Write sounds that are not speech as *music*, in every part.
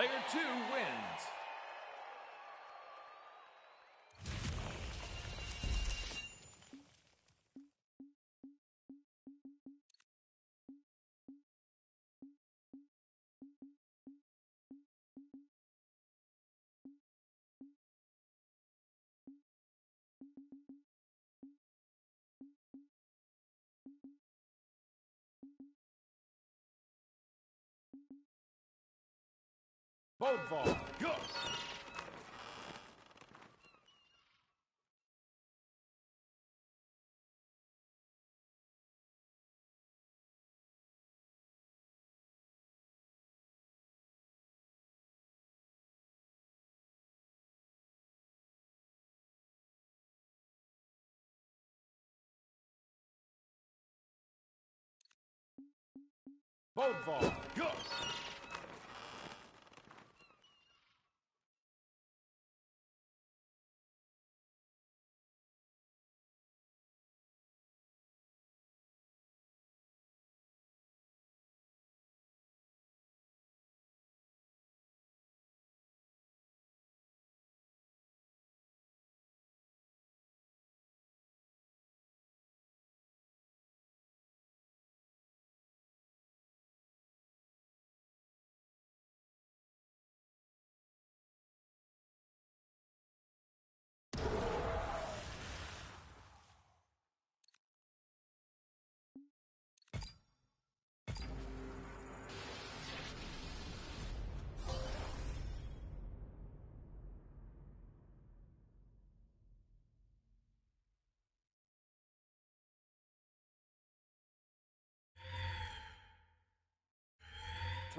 Player two wins. Bodvar, go! Bodvar, go!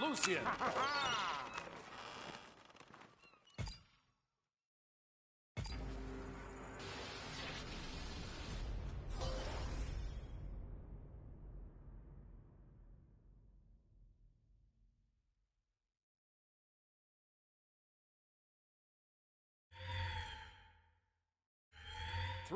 Lucien. *laughs*